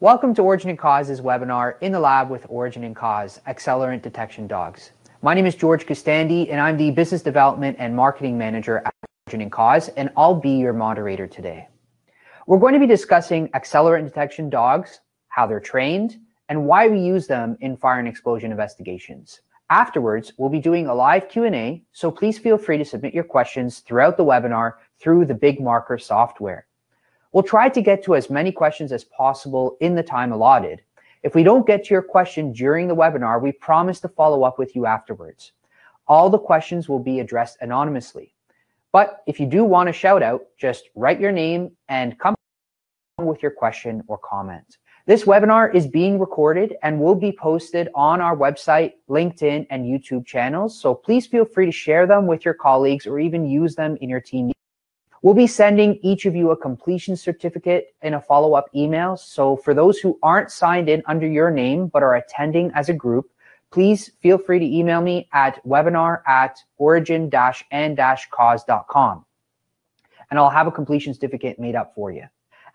Welcome to Origin and Cause's webinar in the lab with Origin and Cause, accelerant detection dogs. My name is George Costandi and I'm the Business Development and Marketing Manager at Origin and Cause, and I'll be your moderator today. We're going to be discussing accelerant detection dogs, how they're trained, and why we use them in fire and explosion investigations. Afterwards, we'll be doing a live Q&A, so please feel free to submit your questions throughout the webinar through the Big Marker software. We'll try to get to as many questions as possible in the time allotted. If we don't get to your question during the webinar, we promise to follow up with you afterwards. All the questions will be addressed anonymously. But if you do want a shout out, just write your name and come with your question or comment. This webinar is being recorded and will be posted on our website, LinkedIn, and YouTube channels. So please feel free to share them with your colleagues or even use them in your team. We'll be sending each of you a completion certificate in a follow-up email. So for those who aren't signed in under your name but are attending as a group, please feel free to email me at webinar at origin-n-cause.com. And I'll have a completion certificate made up for you.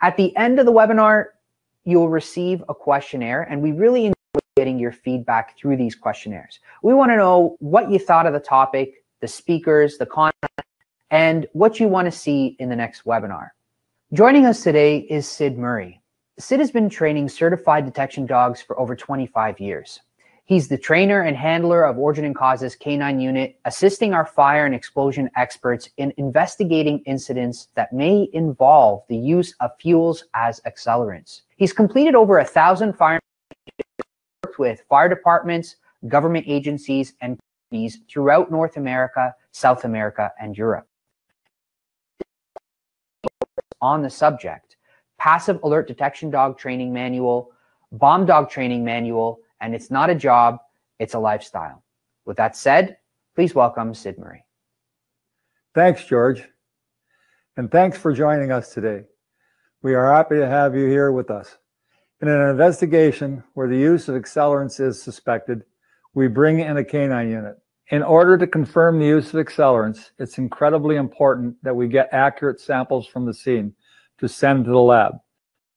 At the end of the webinar, you'll receive a questionnaire and we really enjoy getting your feedback through these questionnaires. We want to know what you thought of the topic, the speakers, the content, and what you want to see in the next webinar. Joining us today is Sid Murray. Sid has been training certified detection dogs for over 25 years. He's the trainer and handler of Origin and Causes K9 unit, assisting our fire and explosion experts in investigating incidents that may involve the use of fuels as accelerants. He's completed over a thousand fire worked with fire departments, government agencies, and companies throughout North America, South America, and Europe on the subject, passive alert detection dog training manual, bomb dog training manual, and it's not a job, it's a lifestyle. With that said, please welcome Sid Murray. Thanks, George. And thanks for joining us today. We are happy to have you here with us. In an investigation where the use of accelerants is suspected, we bring in a canine unit. In order to confirm the use of accelerants, it's incredibly important that we get accurate samples from the scene to send to the lab.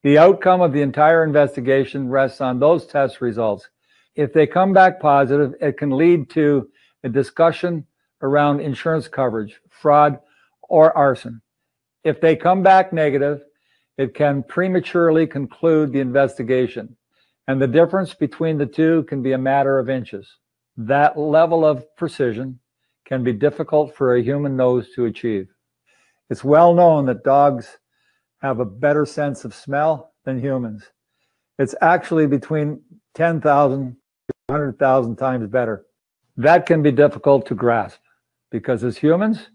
The outcome of the entire investigation rests on those test results. If they come back positive, it can lead to a discussion around insurance coverage, fraud, or arson. If they come back negative, it can prematurely conclude the investigation, and the difference between the two can be a matter of inches. That level of precision can be difficult for a human nose to achieve. It's well known that dogs have a better sense of smell than humans. It's actually between 10,000 to 100,000 times better. That can be difficult to grasp because as humans,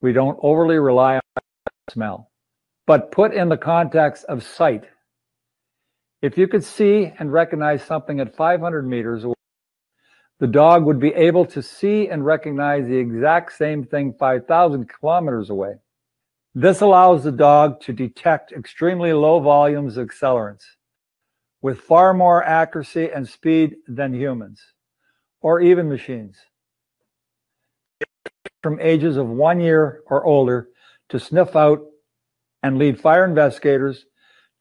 we don't overly rely on smell. But put in the context of sight, if you could see and recognize something at 500 meters away, the dog would be able to see and recognize the exact same thing 5,000 kilometers away. This allows the dog to detect extremely low volumes of accelerants with far more accuracy and speed than humans or even machines. From ages of one year or older to sniff out and lead fire investigators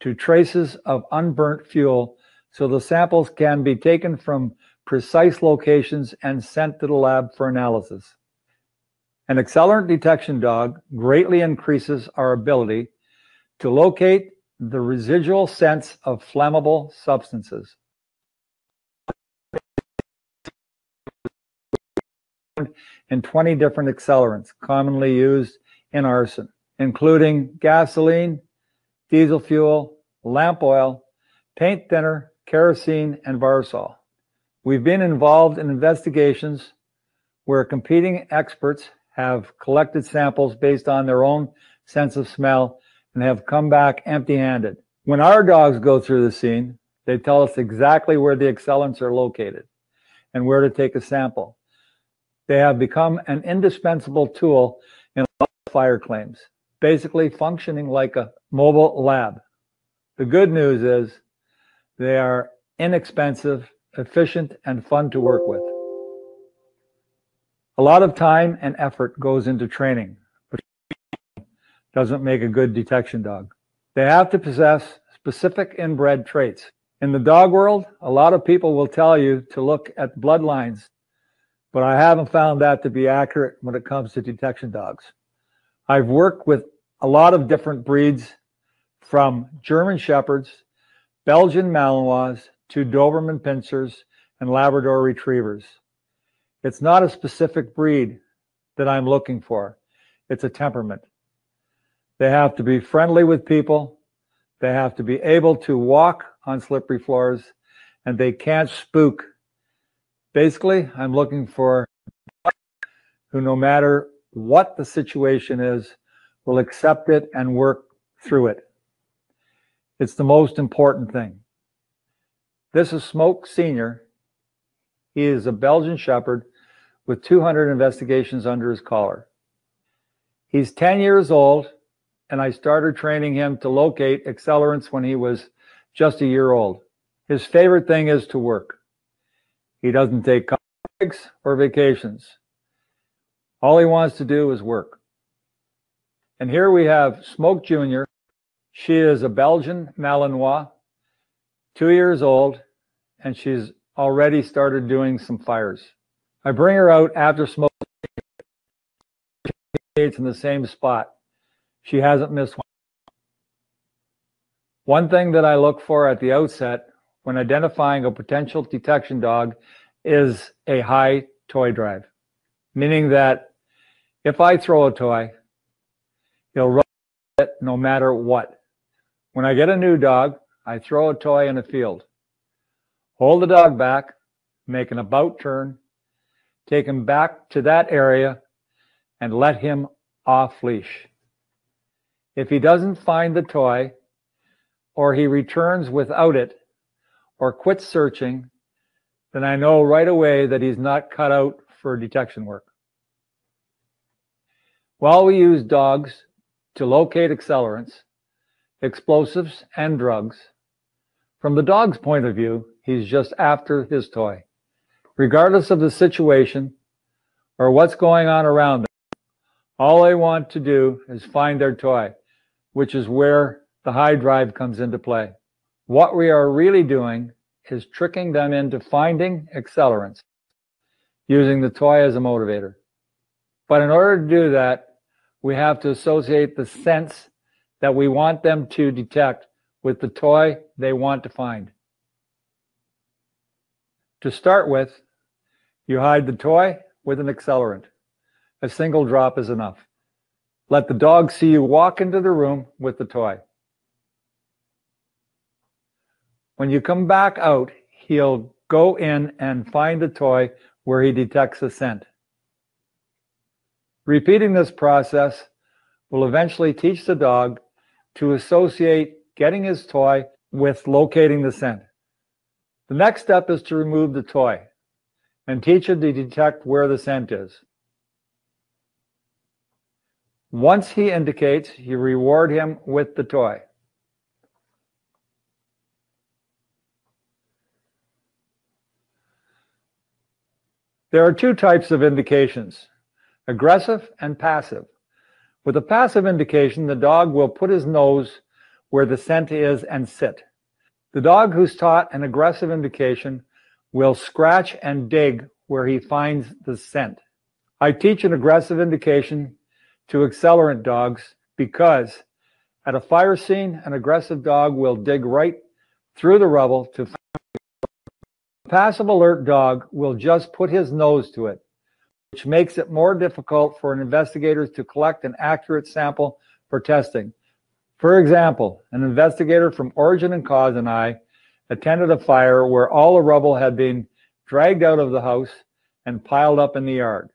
to traces of unburnt fuel so the samples can be taken from precise locations and sent to the lab for analysis. An accelerant detection dog greatly increases our ability to locate the residual scents of flammable substances. And 20 different accelerants commonly used in arson, including gasoline, diesel fuel, lamp oil, paint thinner, kerosene, and varsol. We've been involved in investigations where competing experts have collected samples based on their own sense of smell and have come back empty handed. When our dogs go through the scene, they tell us exactly where the accelerants are located and where to take a sample. They have become an indispensable tool in fire claims, basically functioning like a mobile lab. The good news is they are inexpensive efficient, and fun to work with. A lot of time and effort goes into training, but doesn't make a good detection dog. They have to possess specific inbred traits. In the dog world, a lot of people will tell you to look at bloodlines, but I haven't found that to be accurate when it comes to detection dogs. I've worked with a lot of different breeds from German Shepherds, Belgian Malinois to Doberman Pinschers and Labrador Retrievers. It's not a specific breed that I'm looking for. It's a temperament. They have to be friendly with people. They have to be able to walk on slippery floors and they can't spook. Basically, I'm looking for who, no matter what the situation is, will accept it and work through it. It's the most important thing. This is Smoke Sr. He is a Belgian Shepherd with 200 investigations under his collar. He's 10 years old, and I started training him to locate accelerants when he was just a year old. His favorite thing is to work. He doesn't take breaks or vacations. All he wants to do is work. And here we have Smoke Jr. She is a Belgian Malinois, two years old, and she's already started doing some fires. I bring her out after smoke in the same spot. She hasn't missed one. One thing that I look for at the outset when identifying a potential detection dog is a high toy drive, meaning that if I throw a toy, he'll run it no matter what. When I get a new dog, I throw a toy in a field. Hold the dog back, make an about turn, take him back to that area, and let him off leash. If he doesn't find the toy, or he returns without it, or quits searching, then I know right away that he's not cut out for detection work. While we use dogs to locate accelerants, explosives, and drugs, from the dog's point of view, he's just after his toy. Regardless of the situation or what's going on around them, all they want to do is find their toy, which is where the high drive comes into play. What we are really doing is tricking them into finding accelerants using the toy as a motivator. But in order to do that, we have to associate the scents that we want them to detect with the toy they want to find. To start with, you hide the toy with an accelerant. A single drop is enough. Let the dog see you walk into the room with the toy. When you come back out, he'll go in and find the toy where he detects a scent. Repeating this process will eventually teach the dog to associate getting his toy with locating the scent. The next step is to remove the toy and teach him to detect where the scent is. Once he indicates, you reward him with the toy. There are two types of indications, aggressive and passive. With a passive indication, the dog will put his nose where the scent is and sit. The dog who's taught an aggressive indication will scratch and dig where he finds the scent. I teach an aggressive indication to accelerant dogs because at a fire scene, an aggressive dog will dig right through the rubble to find a passive alert dog will just put his nose to it, which makes it more difficult for an investigator to collect an accurate sample for testing. For example, an investigator from Origin and Cause and I attended a fire where all the rubble had been dragged out of the house and piled up in the yard.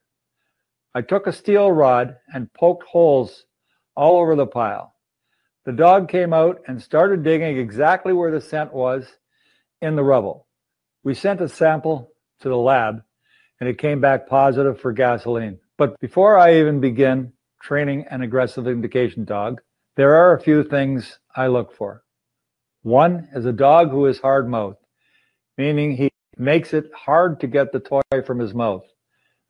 I took a steel rod and poked holes all over the pile. The dog came out and started digging exactly where the scent was in the rubble. We sent a sample to the lab and it came back positive for gasoline. But before I even begin training an aggressive indication dog, there are a few things I look for. One is a dog who is hard mouthed, meaning he makes it hard to get the toy from his mouth.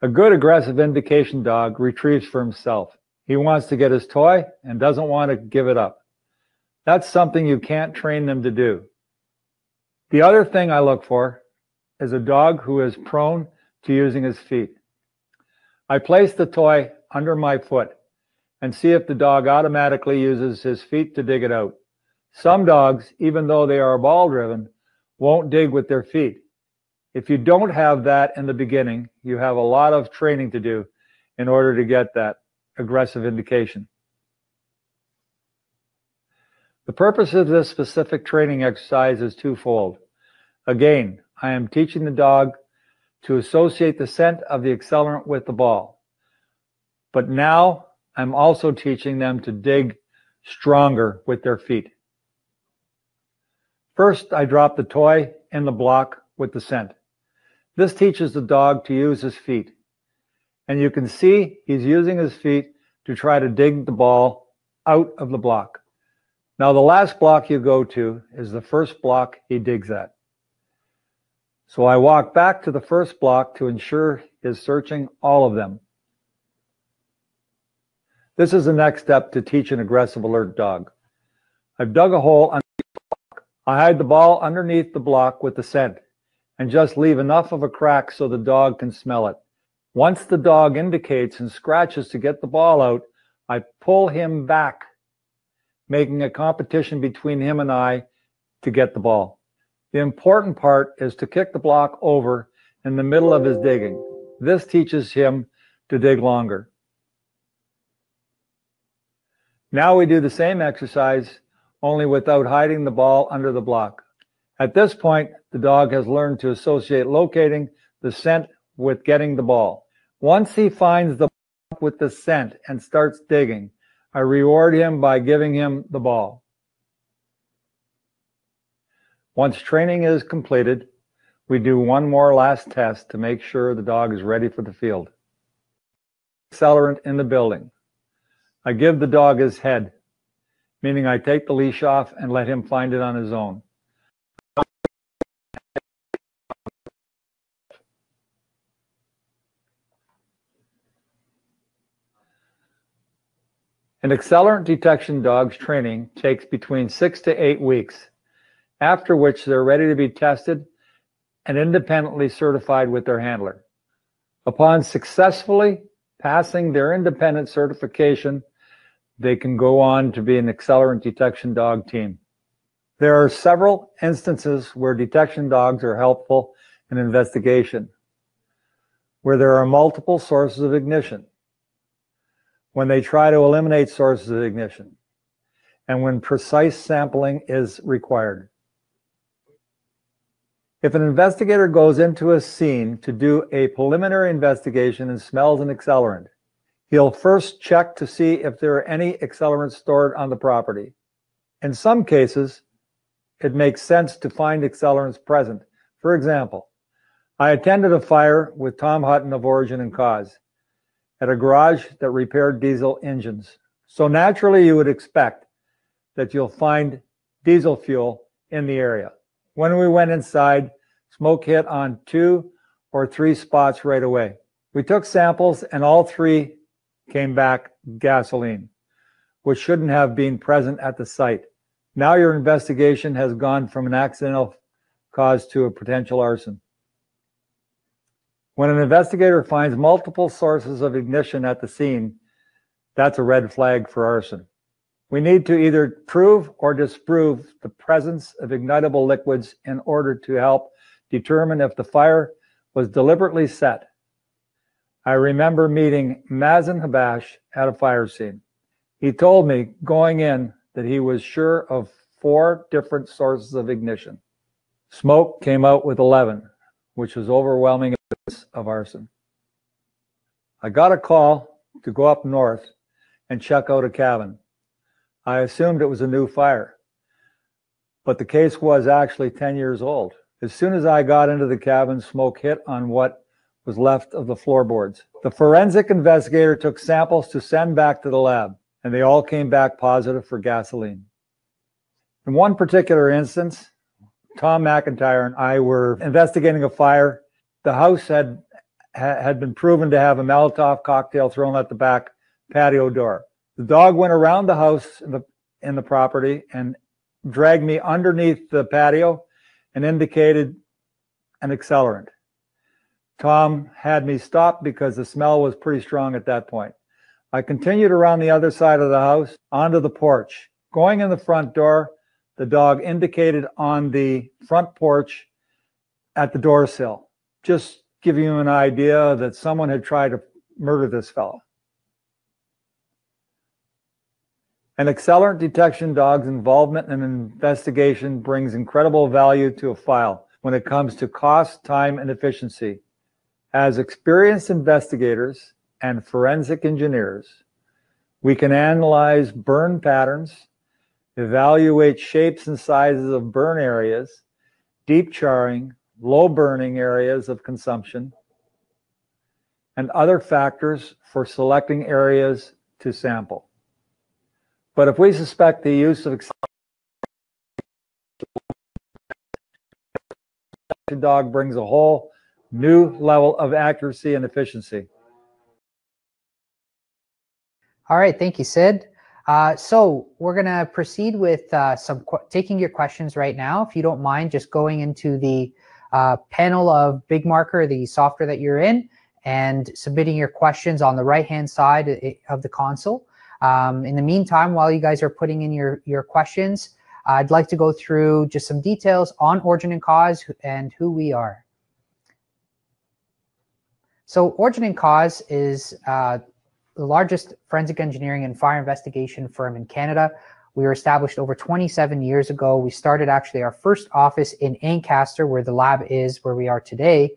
A good aggressive indication dog retrieves for himself. He wants to get his toy and doesn't want to give it up. That's something you can't train them to do. The other thing I look for is a dog who is prone to using his feet. I place the toy under my foot and see if the dog automatically uses his feet to dig it out. Some dogs, even though they are ball driven, won't dig with their feet. If you don't have that in the beginning, you have a lot of training to do in order to get that aggressive indication. The purpose of this specific training exercise is twofold. Again, I am teaching the dog to associate the scent of the accelerant with the ball. But now I'm also teaching them to dig stronger with their feet. First, I drop the toy in the block with the scent. This teaches the dog to use his feet. And you can see he's using his feet to try to dig the ball out of the block. Now, the last block you go to is the first block he digs at. So I walk back to the first block to ensure he's searching all of them. This is the next step to teach an aggressive alert dog. I've dug a hole under the block. I hide the ball underneath the block with the scent and just leave enough of a crack so the dog can smell it. Once the dog indicates and scratches to get the ball out, I pull him back, making a competition between him and I to get the ball. The important part is to kick the block over in the middle of his digging. This teaches him to dig longer. Now we do the same exercise, only without hiding the ball under the block. At this point, the dog has learned to associate locating the scent with getting the ball. Once he finds the ball with the scent and starts digging, I reward him by giving him the ball. Once training is completed, we do one more last test to make sure the dog is ready for the field. Accelerant in the building. I give the dog his head, meaning I take the leash off and let him find it on his own. An accelerant detection dog's training takes between six to eight weeks, after which they're ready to be tested and independently certified with their handler. Upon successfully passing their independent certification, they can go on to be an accelerant detection dog team. There are several instances where detection dogs are helpful in investigation, where there are multiple sources of ignition when they try to eliminate sources of ignition and when precise sampling is required. If an investigator goes into a scene to do a preliminary investigation and smells an accelerant, he'll first check to see if there are any accelerants stored on the property. In some cases, it makes sense to find accelerants present. For example, I attended a fire with Tom Hutton of Origin and Cause at a garage that repaired diesel engines. So naturally, you would expect that you'll find diesel fuel in the area. When we went inside, smoke hit on two or three spots right away. We took samples and all three came back gasoline, which shouldn't have been present at the site. Now your investigation has gone from an accidental cause to a potential arson. When an investigator finds multiple sources of ignition at the scene, that's a red flag for arson. We need to either prove or disprove the presence of ignitable liquids in order to help determine if the fire was deliberately set. I remember meeting Mazen Habash at a fire scene. He told me going in that he was sure of four different sources of ignition. Smoke came out with 11, which was overwhelming evidence of arson. I got a call to go up north and check out a cabin. I assumed it was a new fire, but the case was actually 10 years old. As soon as I got into the cabin, smoke hit on what was left of the floorboards. The forensic investigator took samples to send back to the lab, and they all came back positive for gasoline. In one particular instance, Tom McIntyre and I were investigating a fire the house had had been proven to have a Molotov cocktail thrown at the back patio door. The dog went around the house in the in the property and dragged me underneath the patio and indicated an accelerant. Tom had me stop because the smell was pretty strong at that point. I continued around the other side of the house onto the porch. Going in the front door, the dog indicated on the front porch at the door sill. Just give you an idea that someone had tried to murder this fellow. An accelerant detection dog's involvement in an investigation brings incredible value to a file when it comes to cost, time, and efficiency. As experienced investigators and forensic engineers, we can analyze burn patterns, evaluate shapes and sizes of burn areas, deep charring, low burning areas of consumption, and other factors for selecting areas to sample. But if we suspect the use of dog brings a whole new level of accuracy and efficiency. All right, thank you, Sid. Uh, so we're going to proceed with uh, some taking your questions right now. If you don't mind, just going into the uh, panel of Big Marker, the software that you're in, and submitting your questions on the right-hand side uh, of the console. Um, in the meantime, while you guys are putting in your, your questions, I'd like to go through just some details on Origin and Cause and who we are. So Origin and Cause is uh, the largest forensic engineering and fire investigation firm in Canada. We were established over 27 years ago. We started actually our first office in Ancaster, where the lab is, where we are today.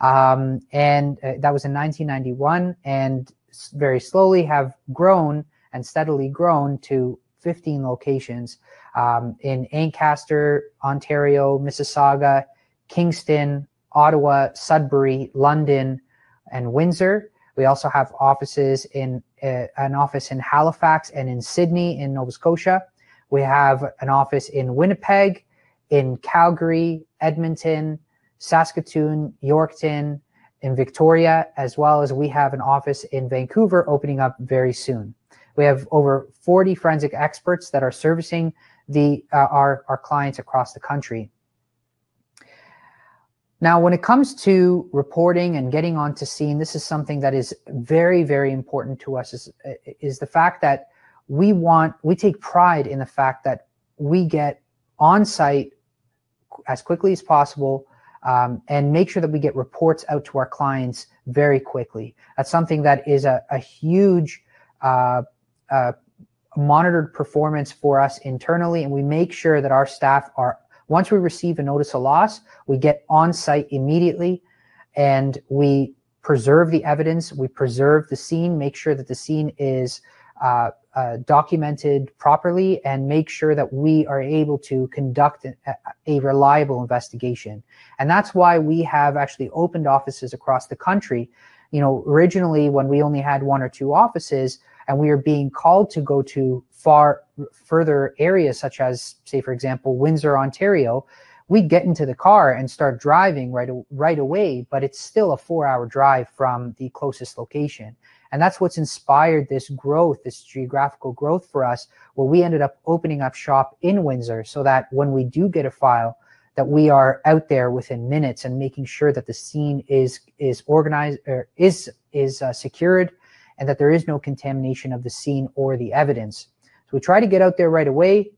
Um, and uh, that was in 1991, and very slowly have grown and steadily grown to 15 locations um, in Ancaster, Ontario, Mississauga, Kingston, Ottawa, Sudbury, London, and Windsor. We also have offices in uh, an office in Halifax and in Sydney in Nova Scotia. We have an office in Winnipeg, in Calgary, Edmonton, Saskatoon, Yorkton, in Victoria, as well as we have an office in Vancouver opening up very soon. We have over 40 forensic experts that are servicing the uh, our, our clients across the country. Now, when it comes to reporting and getting onto scene, this is something that is very, very important to us is, is the fact that we want, we take pride in the fact that we get on site as quickly as possible um, and make sure that we get reports out to our clients very quickly. That's something that is a, a huge uh, uh, monitored performance for us internally, and we make sure that our staff are once we receive a notice of loss, we get on site immediately and we preserve the evidence, we preserve the scene, make sure that the scene is uh, uh, documented properly, and make sure that we are able to conduct a, a reliable investigation. And that's why we have actually opened offices across the country. You know, originally when we only had one or two offices, and we are being called to go to far further areas such as say for example windsor ontario we get into the car and start driving right right away but it's still a four hour drive from the closest location. And that's what's inspired this growth this geographical growth for us where we ended up opening up shop in windsor so that when we do get a file that we are out there within minutes and making sure that the scene is is organized or is is uh, secured and that there is no contamination of the scene or the evidence. So we try to get out there right away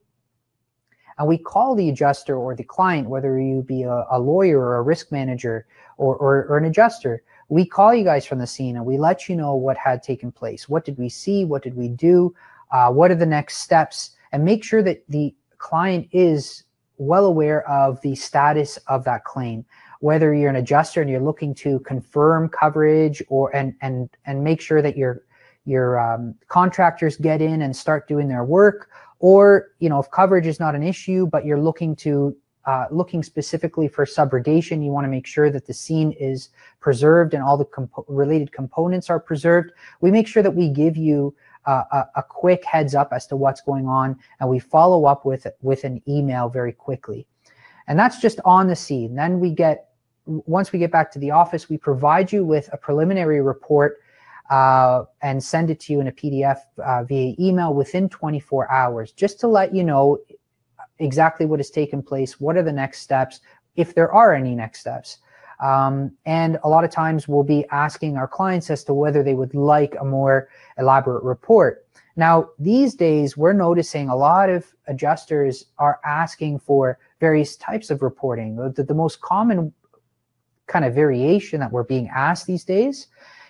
and we call the adjuster or the client, whether you be a, a lawyer or a risk manager or, or, or, an adjuster, we call you guys from the scene and we let you know what had taken place. What did we see? What did we do? Uh, what are the next steps? And make sure that the client is well aware of the status of that claim whether you're an adjuster and you're looking to confirm coverage or and and and make sure that your your um, contractors get in and start doing their work or you know if coverage is not an issue but you're looking to uh, looking specifically for subrogation you want to make sure that the scene is preserved and all the compo- related components are preserved we make sure that we give you uh, a, a, quick heads up as to what's going on and we follow up with with an email very quickly. And that's just on the scene. Then we get once we get back to the office, we provide you with a preliminary report uh, and send it to you in a PDF uh, via email within 24 hours, just to let you know exactly what has taken place, what are the next steps, if there are any next steps. Um, and a lot of times we'll be asking our clients as to whether they would like a more elaborate report. Now, these days, we're noticing a lot of adjusters are asking for various types of reporting. The, the most common kind of variation that we're being asked these days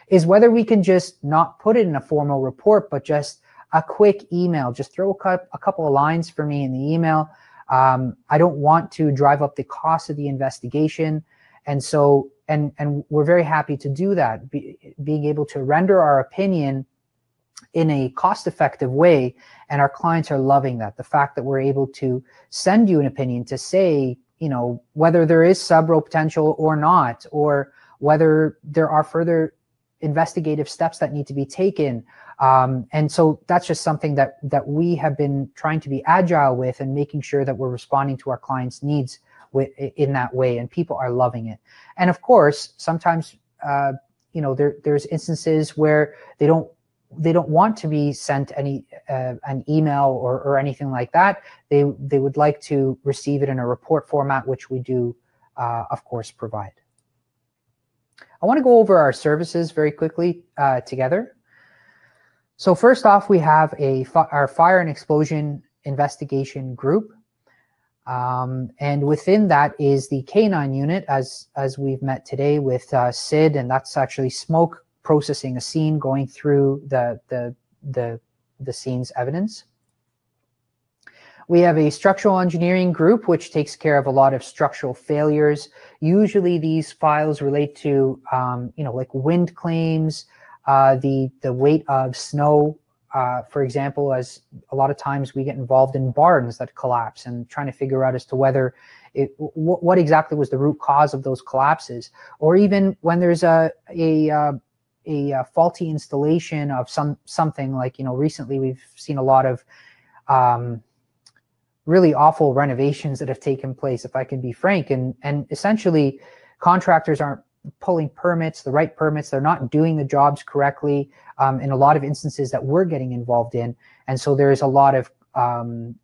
is whether we can just not put it in a formal report, but just a quick email. Just throw a, couple of lines for me in the email. Um, I don't want to drive up the cost of the investigation. And so, and, and we're very happy to do that, be, being able to render our opinion in a cost effective way. And our clients are loving that. The fact that we're able to send you an opinion to say, you know, whether there is subro potential or not, or whether there are further investigative steps that need to be taken. Um, and so that's just something that that we have been trying to be agile with and making sure that we're responding to our clients' needs with, in that way. And people are loving it. And of course, sometimes uh, you know there there's instances where they don't they don't want to be sent any uh, an email or, or anything like that. They they would like to receive it in a report format, which we do, uh, of course, provide. I want to go over our services very quickly uh, together. So first off, we have a our fire and explosion investigation group. Um, and within that is the K9 unit, as as we've met today with uh, Sid, and that's actually smoke processing a scene, going through the the the the scene's evidence. We have a structural engineering group, which takes care of a lot of structural failures. Usually these files relate to, um, you know, like wind claims, uh, the, the weight of snow, uh, for example, as a lot of times we get involved in barns that collapse and trying to figure out as to whether it, what exactly was the root cause of those collapses, or even when there's a, a, uh, a, a faulty installation of some something like you know recently we've seen a lot of um, really awful renovations that have taken place, if I can be frank. And and essentially, contractors aren't pulling permits, the right permits. They're not doing the jobs correctly um, in a lot of instances that we're getting involved in. And so there's a lot of um,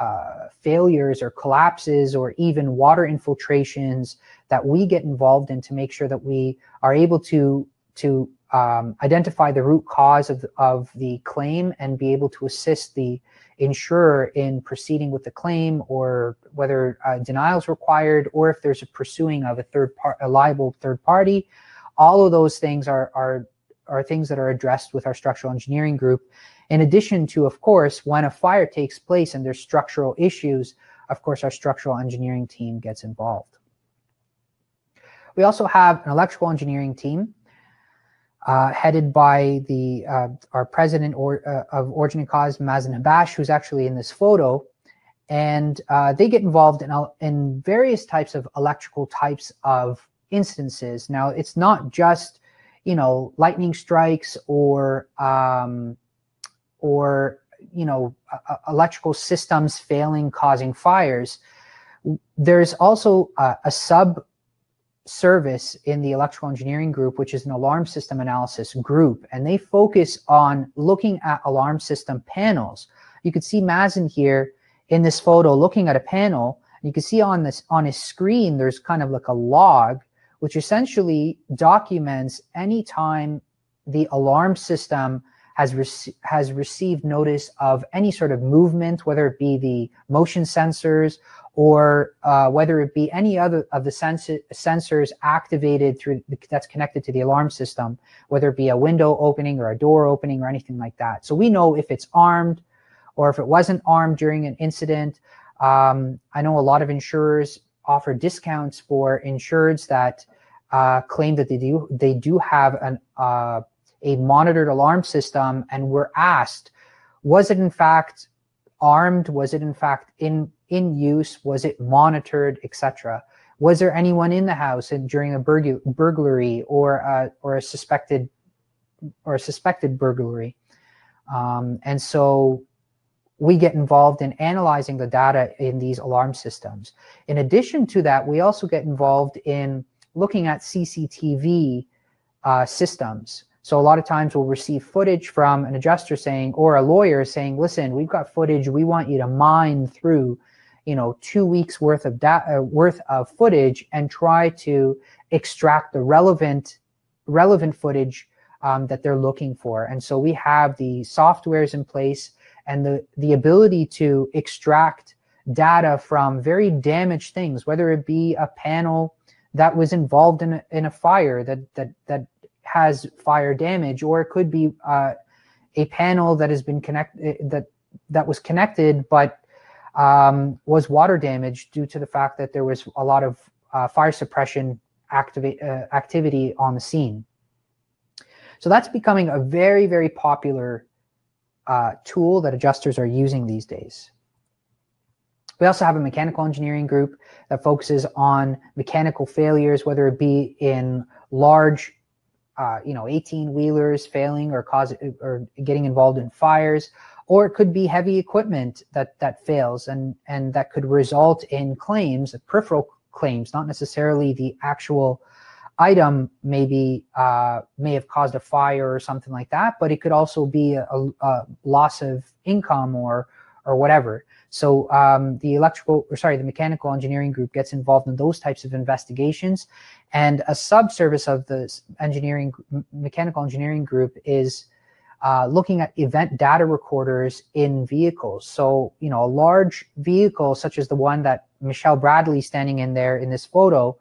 uh, failures or collapses or even water infiltrations that we get involved in to make sure that we are able to to um, identify the root cause of, of the claim and be able to assist the insurer in proceeding with the claim or whether uh, denial is required or if there's a pursuing of a third part a liable third party. All of those things are are are things that are addressed with our structural engineering group. In addition to of course when a fire takes place and there's structural issues of course our structural engineering team gets involved. We also have an electrical engineering team uh, headed by the uh, our president or, uh, of Origin and Cause, Mazen Habash, who's actually in this photo. And uh, they get involved in, in various types of electrical types of instances. Now, it's not just, you know, lightning strikes or, um, or you know, electrical systems failing, causing fires. There's also a sub service in the electrical engineering group, which is an alarm system analysis group, and they focus on looking at alarm system panels. You can see Mazen here in this photo looking at a panel. You can see on this on his screen, there's kind of like a log, which essentially documents any time the alarm system has rec- has received notice of any sort of movement, whether it be the motion sensors or uh, whether it be any other of the sens- sensors activated through the, that's connected to the alarm system, whether it be a window opening or a door opening or anything like that. So we know if it's armed or if it wasn't armed during an incident. Um, I know a lot of insurers offer discounts for insureds that uh, claim that they do they do have an uh, a monitored alarm system, and we're asked, was it in fact armed? Was it in fact in in use? Was it monitored, etc.? Was there anyone in the house during a burg- burglary or a, or a suspected or a suspected burglary? Um, and so we get involved in analyzing the data in these alarm systems. In addition to that, we also get involved in looking at CCTV uh, systems. So a lot of times we'll receive footage from an adjuster saying, or a lawyer saying, listen, we've got footage. We want you to mine through, you know, two weeks worth of data, uh, worth of footage and try to extract the relevant, relevant footage um, that they're looking for. And so we have the softwares in place and the, the ability to extract data from very damaged things, whether it be a panel that was involved in a, in a fire that, that, that has fire damage, or it could be uh, a panel that has been connected that that was connected but um, was water damaged due to the fact that there was a lot of uh, fire suppression activate, uh, activity on the scene. So that's becoming a very, very popular uh, tool that adjusters are using these days. We also have a mechanical engineering group that focuses on mechanical failures, whether it be in large uh, you know 18 wheelers failing or cause or getting involved in fires or it could be heavy equipment that that fails and and that could result in claims peripheral claims not necessarily the actual item maybe uh, may have caused a fire or something like that but it could also be a, a loss of income or or whatever so um, the electrical, or sorry, the mechanical engineering group gets involved in those types of investigations, and a subservice of the engineering mechanical engineering group is uh, looking at event data recorders in vehicles. So you know, a large vehicle such as the one that Michelle Bradley standing in there in this photo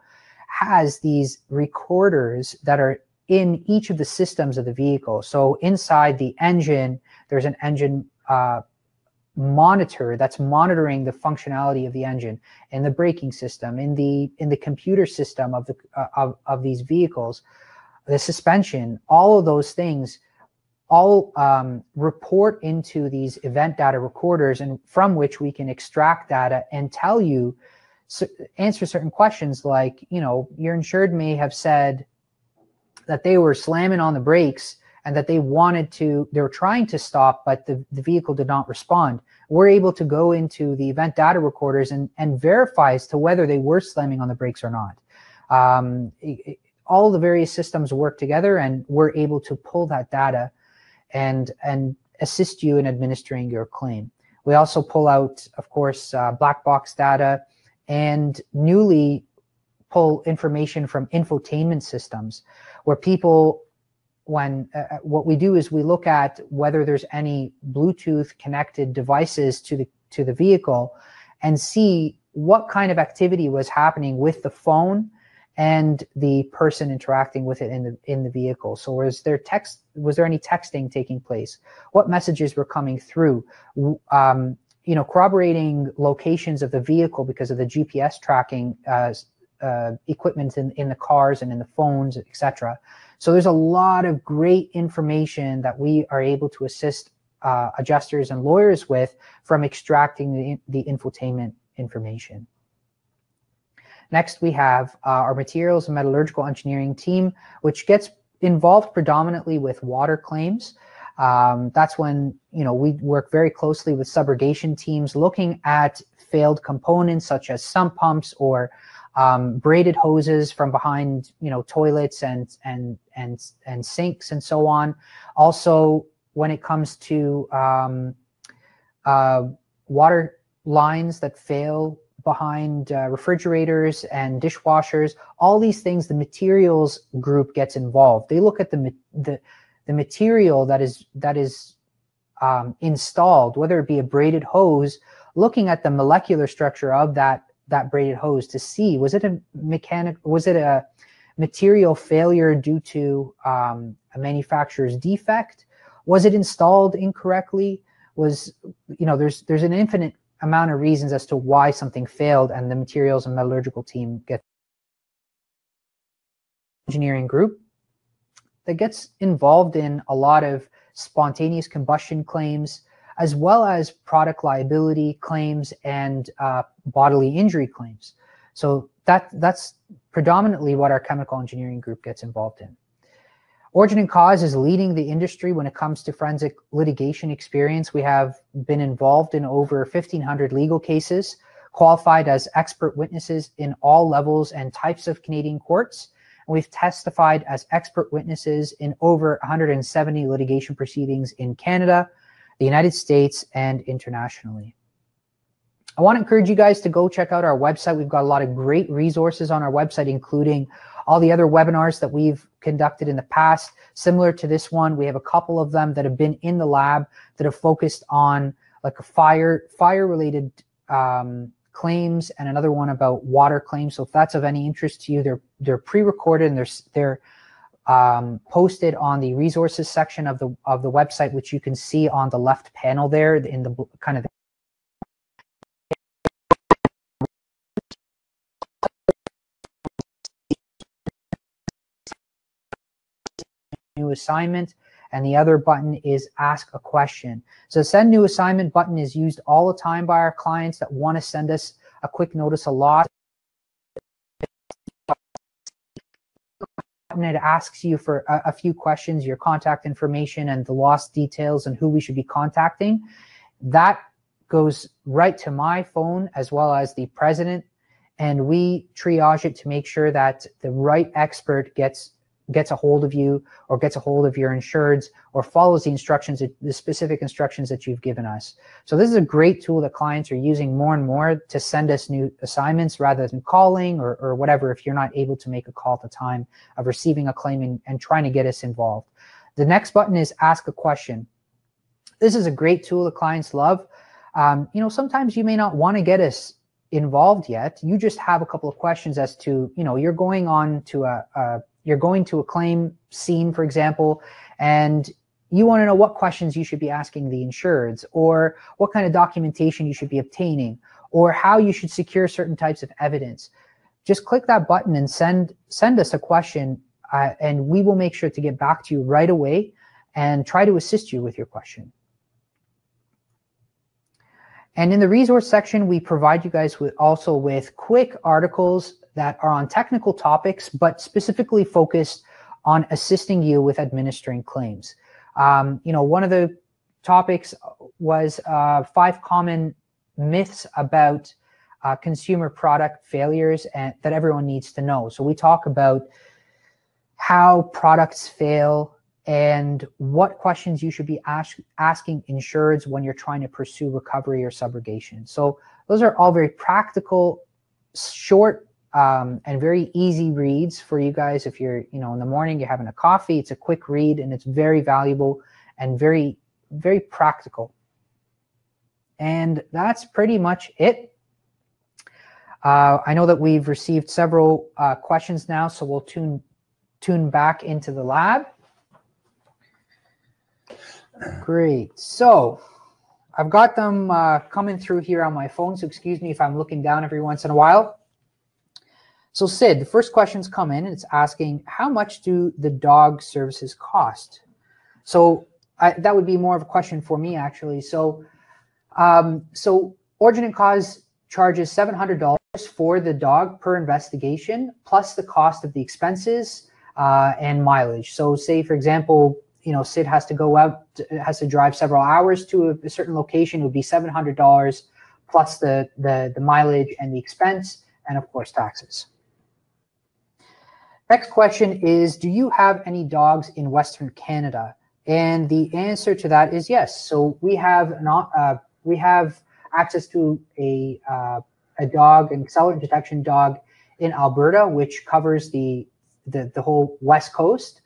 has these recorders that are in each of the systems of the vehicle. So inside the engine, there's an engine uh, monitor that's monitoring the functionality of the engine and the braking system in the in the computer system of the uh, of, of these vehicles the suspension all of those things all um, report into these event data recorders and from which we can extract data and tell you answer certain questions like you know your insured may have said that they were slamming on the brakes and that they wanted to, they were trying to stop, but the, the vehicle did not respond. We're able to go into the event data recorders and, and verify as to whether they were slamming on the brakes or not. Um, it, all the various systems work together and we're able to pull that data and, and assist you in administering your claim. We also pull out, of course, uh, black box data and newly pull information from infotainment systems where people when uh, uh, what we do is we look at whether there's any Bluetooth connected devices to the to the vehicle and see what kind of activity was happening with the phone and the person interacting with it in the in the vehicle. So was there text was there any texting taking place? What messages were coming through? Um, you know, corroborating locations of the vehicle because of the GPS tracking uh, uh, equipment in, in the cars and in the phones, etc. So there's a lot of great information that we are able to assist uh, adjusters and lawyers with from extracting the, the infotainment information. Next, we have uh, our materials and metallurgical engineering team, which gets involved predominantly with water claims. Um, that's when you know we work very closely with subrogation teams looking at failed components such as sump pumps or um, braided hoses from behind you know toilets and and and and sinks and so on. Also when it comes to um, uh, water lines that fail behind uh, refrigerators and dishwashers all these things the materials group gets involved. They look at the the, the material that is that is um, installed whether it be a braided hose looking at the molecular structure of that that braided hose to see was it a mechanic was it a material failure due to um, a manufacturer's defect? Was it installed incorrectly? Was you know there's there's an infinite amount of reasons as to why something failed and the materials and metallurgical team get engineering group that gets involved in a lot of spontaneous combustion claims as well as product liability claims and uh, bodily injury claims. So that that's predominantly what our chemical engineering group gets involved in. Origin and Cause is leading the industry when it comes to forensic litigation experience. We have been involved in over 1,500 legal cases, qualified as expert witnesses in all levels and types of Canadian courts. and we've testified as expert witnesses in over 170 litigation proceedings in Canada, the United States, and internationally. I want to encourage you guys to go check out our website. We've got a lot of great resources on our website, including all the other webinars that we've conducted in the past. Similar to this one, we have a couple of them that have been in the lab that have focused on like a fire fire related um, claims and another one about water claims. So if that's of any interest to you, they're they're pre-recorded and they're they're um, posted on the resources section of the of the website, which you can see on the left panel there in the kind of assignment and the other button is ask a question. So send new assignment button is used all the time by our clients that want to send us a quick notice a lot. It asks you for a, a few questions, your contact information and the lost details and who we should be contacting. That goes right to my phone as well as the president and we triage it to make sure that the right expert gets gets a hold of you or gets a hold of your insureds or follows the instructions, the specific instructions that you've given us. So this is a great tool that clients are using more and more to send us new assignments rather than calling or, or whatever if you're not able to make a call at the time of receiving a claim and, and trying to get us involved. The next button is ask a question. This is a great tool that clients love. Um, you know, sometimes you may not want to get us involved yet. You just have a couple of questions as to, you know, you're going on to a, a you're going to a claim scene, for example, and you want to know what questions you should be asking the insureds, or what kind of documentation you should be obtaining, or how you should secure certain types of evidence. Just click that button and send send us a question, uh, and we will make sure to get back to you right away and try to assist you with your question. And in the resource section, we provide you guys with also with quick articles that are on technical topics, but specifically focused on assisting you with administering claims. Um, you know, one of the topics was uh, five common myths about uh, consumer product failures and that everyone needs to know. So we talk about how products fail and what questions you should be ask, asking insureds when you're trying to pursue recovery or subrogation. So those are all very practical, short um, and very easy reads for you guys. If you're, you know, in the morning, you're having a coffee, it's a quick read and it's very valuable and very, very practical. And that's pretty much it. Uh, I know that we've received several uh, questions now, so we'll tune tune back into the lab. Great. So I've got them uh, coming through here on my phone, so excuse me if I'm looking down every once in a while. So Sid, the first questions come in and it's asking, how much do the dog services cost? So I, that would be more of a question for me actually. So, um, so Origin and Cause charges $700 for the dog per investigation, plus the cost of the expenses uh, and mileage. So say, for example, you know, Sid has to go out, has to drive several hours to a, a certain location, it would be $700 plus the, the, the mileage and the expense, and of course taxes. Next question is, do you have any dogs in Western Canada? And the answer to that is yes. So we have not uh, we have access to a uh, a dog, an accelerant detection dog in Alberta, which covers the the, the whole west coast.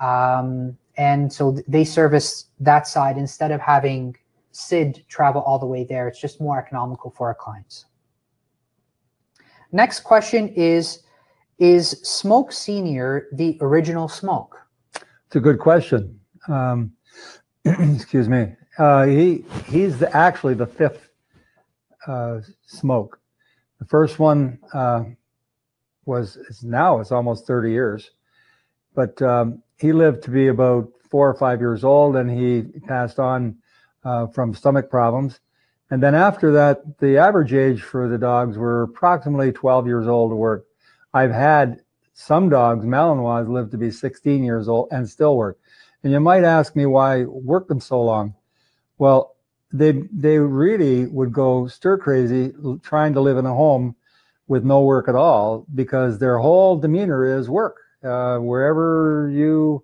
Um, and so they service that side instead of having Sid travel all the way there. It's just more economical for our clients. Next question is is Smoke Senior the original Smoke? It's a good question. Um, excuse me. Uh, he he's the, actually the fifth uh, Smoke. The first one uh, was now it's almost 30 years, but um, he lived to be about four or five years old, and he passed on uh, from stomach problems. And then after that, the average age for the dogs were approximately 12 years old to work I've had some dogs, Malinois, live to be 16 years old and still work. And you might ask me why I work them so long. Well, they they really would go stir crazy trying to live in a home with no work at all because their whole demeanor is work. Uh, wherever you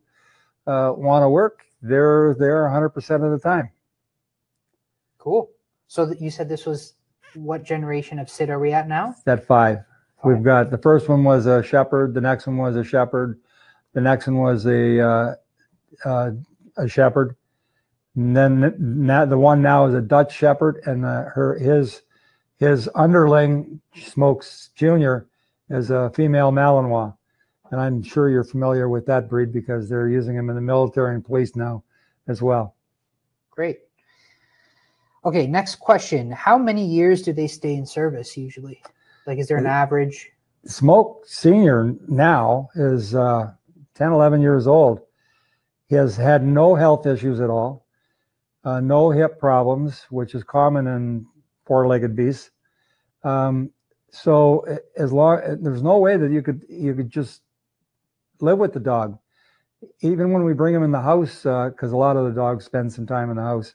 uh, want to work, they're there 100% of the time. Cool. So you said this was what generation of sit are we at now? At five. We've got the first one was a shepherd, the next one was a shepherd, the next one was a uh, uh, a shepherd, and then now the one now is a Dutch shepherd, and uh, her his his underling Smokes Junior is a female Malinois, and I'm sure you're familiar with that breed because they're using them in the military and police now as well. Great. Okay, next question. How many years do they stay in service usually? Like, is there an average? Smoke Senior now is uh, 10, 11 years old. He has had no health issues at all, uh, no hip problems, which is common in four-legged beasts. Um, so as long there's no way that you could you could just live with the dog, even when we bring him in the house, because uh, a lot of the dogs spend some time in the house.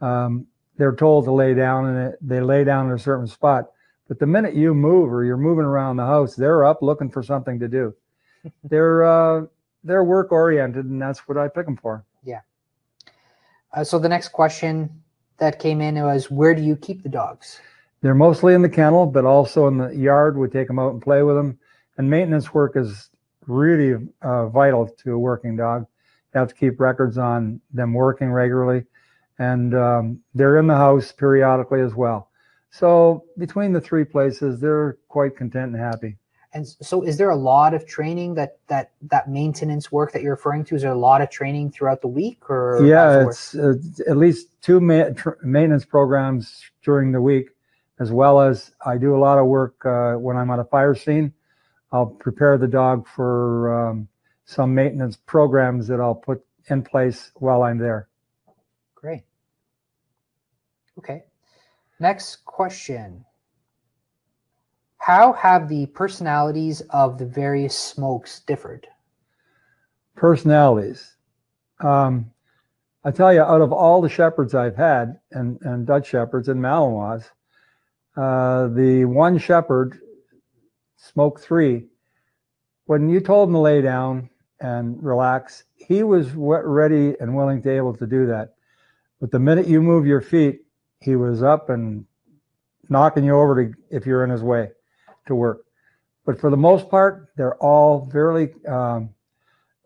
Um, they're told to lay down, and they lay down in a certain spot but the minute you move or you're moving around the house, they're up looking for something to do. they're uh, they're work oriented, and that's what I pick them for. Yeah. Uh, so the next question that came in was, where do you keep the dogs? They're mostly in the kennel, but also in the yard. We take them out and play with them. And maintenance work is really uh, vital to a working dog. You have to keep records on them working regularly, and um, they're in the house periodically as well. So between the three places, they're quite content and happy. And so, is there a lot of training that that that maintenance work that you're referring to? Is there a lot of training throughout the week, or yeah, it's uh, at least two ma- tr- maintenance programs during the week, as well as I do a lot of work uh, when I'm at a fire scene. I'll prepare the dog for um, some maintenance programs that I'll put in place while I'm there. Great. Okay. Next question. How have the personalities of the various smokes differed? Personalities. Um, I tell you, out of all the shepherds I've had, and, and Dutch shepherds and Malinois, uh, the one shepherd, Smoke 3, when you told him to lay down and relax, he was ready and willing to able to do that. But the minute you move your feet, he was up and knocking you over to if you're in his way to work. But for the most part, they're all fairly um,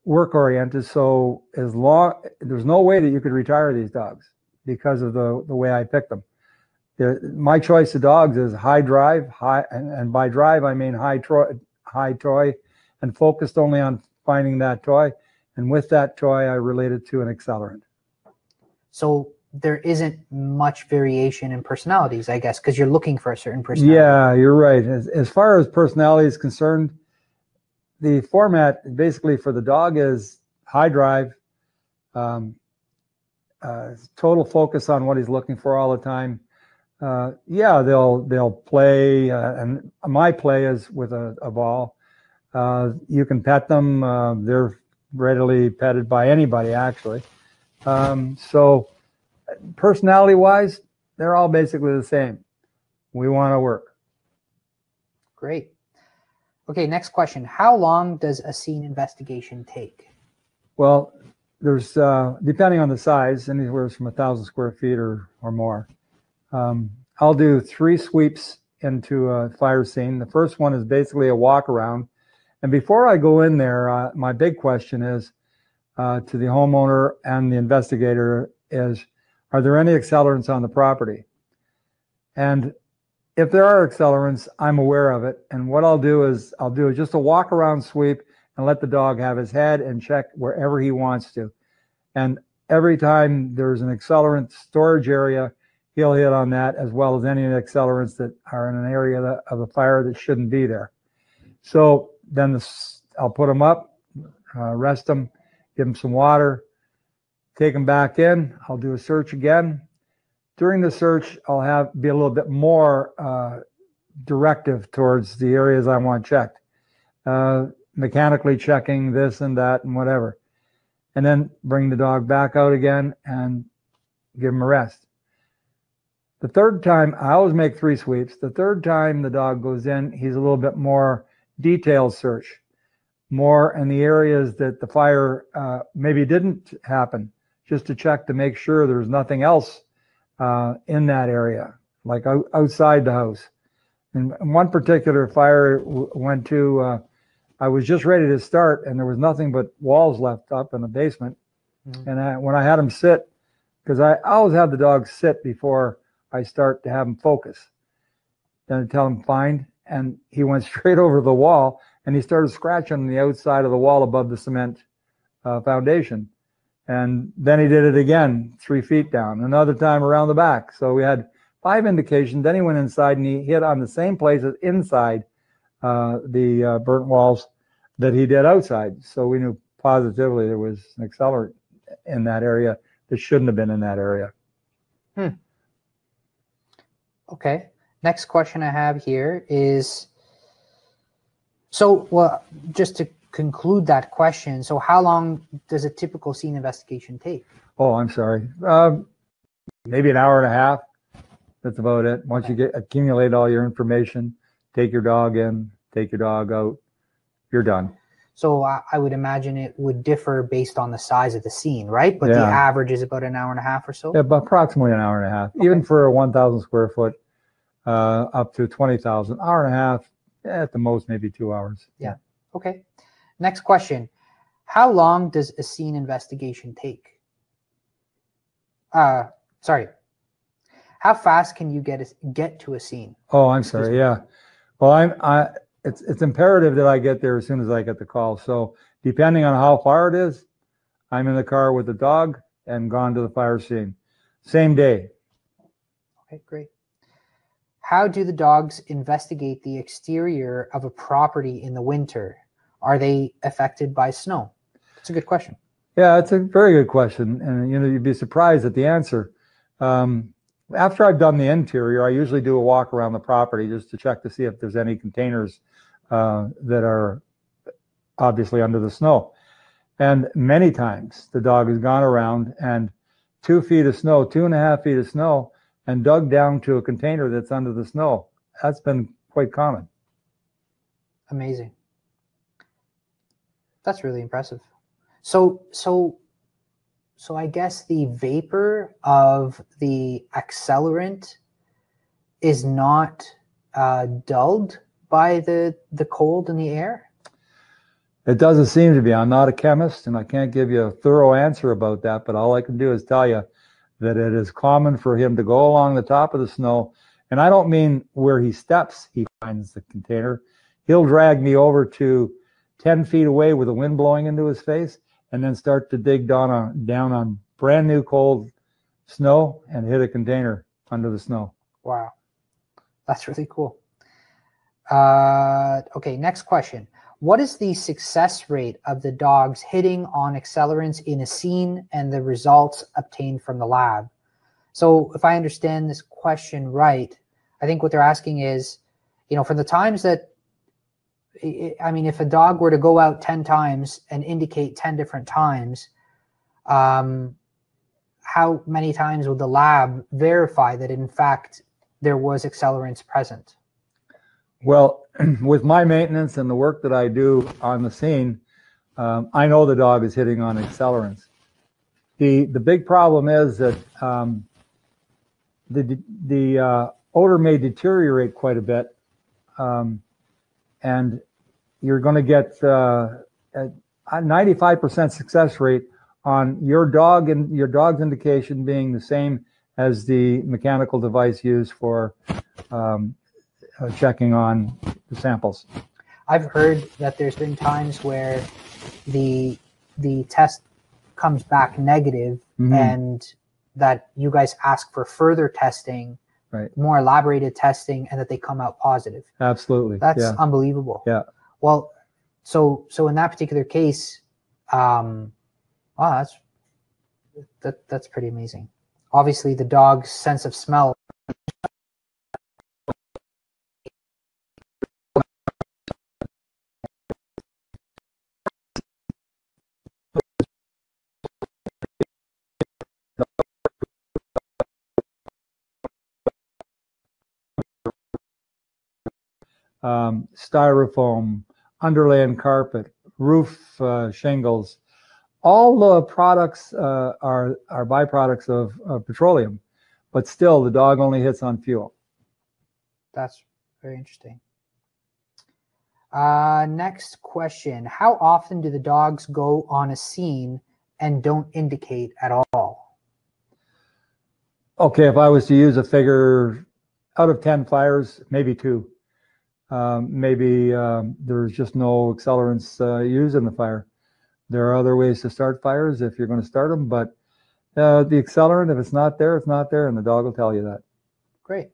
work oriented. So as long there's no way that you could retire these dogs because of the the way I picked them. They're, my choice of dogs is high drive, high, and, and by drive I mean high toy, high toy, and focused only on finding that toy. And with that toy, I related to an accelerant. So there isn't much variation in personalities, I guess, because you're looking for a certain personality. Yeah, you're right. As, as far as personality is concerned, the format basically for the dog is high drive, um, uh, total focus on what he's looking for all the time. Uh, yeah, they'll they'll play, uh, and my play is with a, a ball. Uh, you can pet them; uh, they're readily petted by anybody, actually. Um, so personality wise, they're all basically the same. We want to work. Great. Okay, next question. How long does a scene investigation take? Well, there's uh, depending on the size, anywhere from a thousand square feet or or more. Um, I'll do three sweeps into a fire scene. The first one is basically a walk around, and before I go in there, uh, my big question is uh, to the homeowner and the investigator is are there any accelerants on the property? And if there are accelerants, I'm aware of it. And what I'll do is I'll do just a walk around sweep and let the dog have his head and check wherever he wants to. And every time there's an accelerant storage area, he'll hit on that as well as any accelerants that are in an area of the fire that shouldn't be there. So then this, I'll put them up, uh, rest them, give them some water, take them back in. I'll do a search again. During the search, I'll have be a little bit more uh, directive towards the areas I want checked, uh, mechanically checking this and that and whatever, and then bring the dog back out again and give him a rest. The third time, I always make three sweeps. The third time the dog goes in, he's a little bit more detailed search. more in the areas that the fire uh, maybe didn't happen, just to check to make sure there's nothing else uh, in that area, like out, outside the house. And one particular fire w- went to, uh, I was just ready to start, and there was nothing but walls left up in the basement. Mhm. And I, when I had him sit, because I always have the dog sit before I start to have him focus. Then I tell him find, and he went straight over the wall and he started scratching the outside of the wall above the cement uh, foundation. And then he did it again, three feet down, another time around the back. So we had five indications. Then he went inside and he hit on the same places inside uh, the uh, burnt walls that he did outside. So we knew positively there was an accelerant in that area that shouldn't have been in that area. Hmm. Okay. Next question I have here is so well just to conclude that question, so how long does a typical scene investigation take? Oh, I'm sorry. Um, maybe an hour and a half. That's about it. Once you get accumulate all your information, take your dog in, take your dog out, you're done. So I, I would imagine it would differ based on the size of the scene, right? But the average is about an hour and a half or so. Yeah, but approximately an hour and a half. Even for a 1,000 square foot, uh, up to 20,000, hour and a half, at the most maybe two hours. Yeah. Okay. Next question. How long does a scene investigation take? Uh sorry. How fast can you get a, get to a scene? Oh, I'm sorry. Yeah. Well, I'm, I, it's, it's imperative that I get there as soon as I get the call. So depending on how far it is, I'm in the car with the dog and gone to the fire scene. Same day. Okay, great. How do the dogs investigate the exterior of a property in the winter? Are they affected by snow? That's a good question. Yeah, it's a very good question, and you know you'd be surprised at the answer. Um, after I've done the interior, I usually do a walk around the property just to check to see if there's any containers uh, that are obviously under the snow. And many times the dog has gone around and two feet of snow, two and a half feet of snow, and dug down to a container that's under the snow. That's been quite common. Amazing. That's really impressive. So so so I guess the vapor of the accelerant is not uh, dulled by the the cold in the air. It doesn't seem to be. I'm not a chemist and I can't give you a thorough answer about that, but all I can do is tell you that it is common for him to go along the top of the snow. And I don't mean where he steps, he finds the container. He'll drag me over to 10 feet away with the wind blowing into his face and then start to dig down on, down on brand new cold snow and hit a container under the snow. Wow, that's really cool. Uh, okay, next question. What is the success rate of the dogs hitting on accelerants in a scene and the results obtained from the lab? So, if I understand this question right, I think what they're asking is, you know, for the times that, I mean, if a dog were to go out 10 times and indicate 10 different times, um, how many times would the lab verify that in fact there was accelerants present? Well, with my maintenance and the work that I do on the scene, um, I know the dog is hitting on accelerants. The the big problem is that um, the the uh, odor may deteriorate quite a bit, um, and you're going to get uh, a 95% success rate on your dog and your dog's indication being the same as the mechanical device used for um, uh, checking on the samples. I've heard that there's been times where the the test comes back negative Mhm. and that you guys ask for further testing, Right. more elaborated testing, and that they come out positive. Absolutely. That's yeah. unbelievable. Yeah. Well, so so in that particular case, um, wow, that's that that's pretty amazing. Obviously, the dog's sense of smell. Um, styrofoam, underlaying carpet, roof uh, shingles. All the products uh, are are byproducts of, of petroleum, but still the dog only hits on fuel. That's very interesting. Uh, next question. How often do the dogs go on a scene and don't indicate at all? Okay, if I was to use a figure out of 10 fires, maybe two. Um, maybe um, there's just no accelerants uh, used in the fire. There are other ways to start fires if you're going to start them, but uh, the accelerant, if it's not there, it's not there, and the dog will tell you that. Great.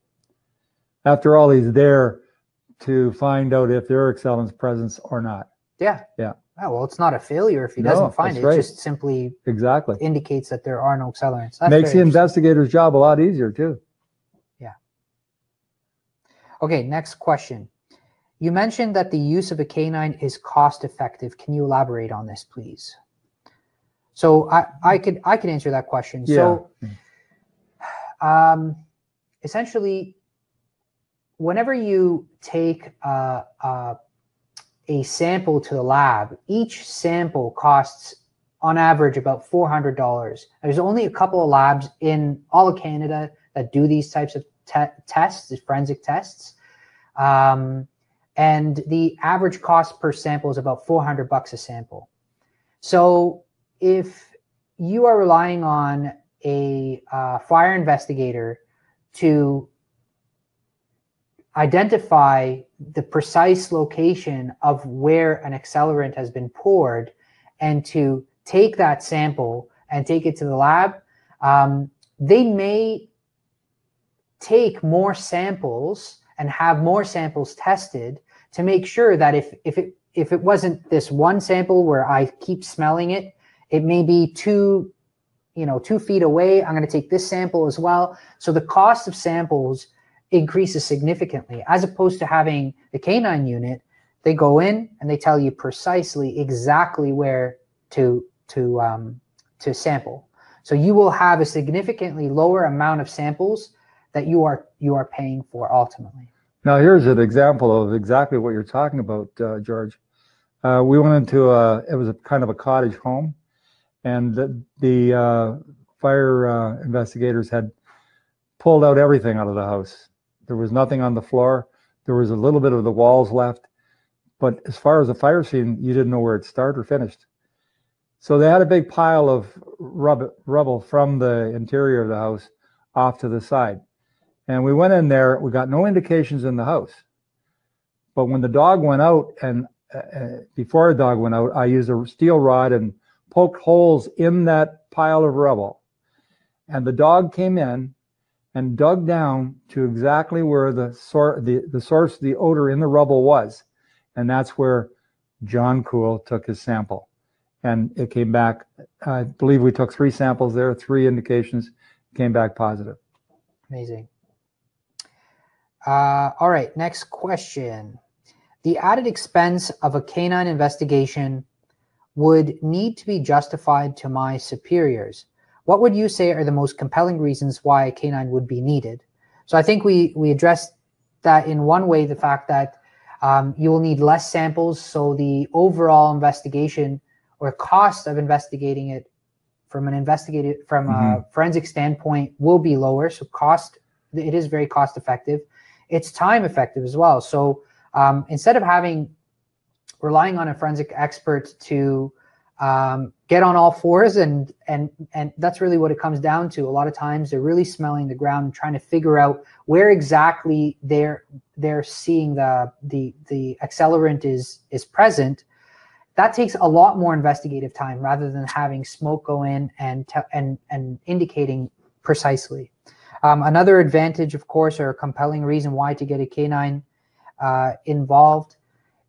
After all, he's there to find out if there are accelerants present or not. Yeah. Yeah. Oh, well, it's not a failure if he No, doesn't find it. right. It just simply Exactly. indicates that there are no accelerants. That's Makes the investigator's job a lot easier too. Yeah. Okay, next question. You mentioned that the use of a canine is cost effective. Can you elaborate on this, please? So I, I could I could answer that question. So um, essentially, whenever you take uh, uh, a sample to the lab, each sample costs on average about four hundred dollars. There's only a couple of labs in all of Canada that do these types of te- tests, these forensic tests, um, and the average cost per sample is about four hundred bucks a sample. So if you are relying on a uh, fire investigator to identify the precise location of where an accelerant has been poured and to take that sample and take it to the lab, um, they may take more samples and have more samples tested to make sure that if, if it if it wasn't this one sample where I keep smelling it, it may be two, you know, two feet away. I'm going to take this sample as well. So the cost of samples increases significantly as opposed to having the canine unit. They go in and they tell you precisely exactly where to to um, to sample. So you will have a significantly lower amount of samples that you are you are paying for ultimately. Now, here's an example of exactly what you're talking about, uh, George. Uh, we went into a, it was a kind of a cottage home, and the, the uh, fire uh, investigators had pulled out everything out of the house. There was nothing on the floor. There was a little bit of the walls left, but as far as the fire scene, you didn't know where it started or finished. So they had a big pile of rub- rubble from the interior of the house off to the side. And we went in there, we got no indications in the house. But when the dog went out, and uh, uh, before the dog went out, I used a steel rod and poked holes in that pile of rubble. And the dog came in and dug down to exactly where the, sor- the, the source of the odor in the rubble was. And that's where John Cool took his sample. And it came back, I believe we took three samples there, three indications, came back positive. Amazing. Uh, all right, next question. The added expense of a canine investigation would need to be justified to my superiors. What would you say are the most compelling reasons why a canine would be needed? So I think we we addressed that in one way, the fact that um, you will need less samples, so the overall investigation or cost of investigating it from an investigative from a forensic standpoint will be lower. So cost it is very cost effective. It's time effective as well. So um, instead of having relying on a forensic expert to um, get on all fours and and and that's really what it comes down to. A lot of times they're really smelling the ground and trying to figure out where exactly they're they're seeing the the the accelerant is is present. That takes a lot more investigative time rather than having smoke go in and te- and and indicating precisely. Um, another advantage, of course, or a compelling reason why to get a canine uh, involved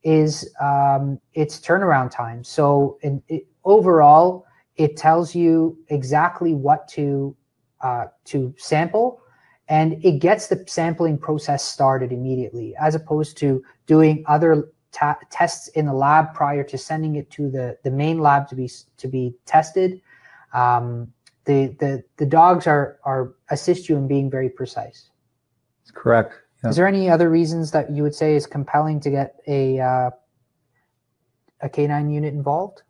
is um, its turnaround time. So, in, it, overall, it tells you exactly what to uh, to sample, and it gets the sampling process started immediately, as opposed to doing other ta- tests in the lab prior to sending it to the the main lab to be to be tested. Um, the the the dogs are are assist you in being very precise. That's correct. Yeah. Is there any other reasons that you would say is compelling to get a uh, a canine unit involved?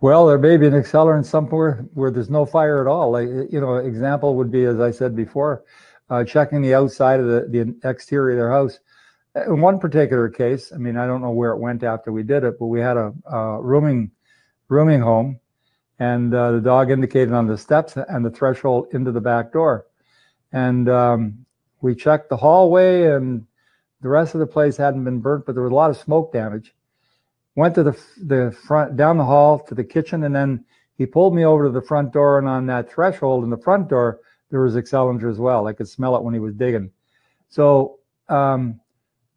Well, there may be an accelerant somewhere where there's no fire at all. Like, you know, example would be, as I said before, uh, checking the outside of the, the exterior of their house. In one particular case, I mean, I don't know where it went after we did it, but we had a, a rooming rooming home, and uh, the dog indicated on the steps and the threshold into the back door, and um, we checked the hallway and the rest of the place hadn't been burnt, but there was a lot of smoke damage. Went to the the front down the hall to the kitchen, and then he pulled me over to the front door, and on that threshold in the front door there was accelerant as well. I could smell it when he was digging. So um,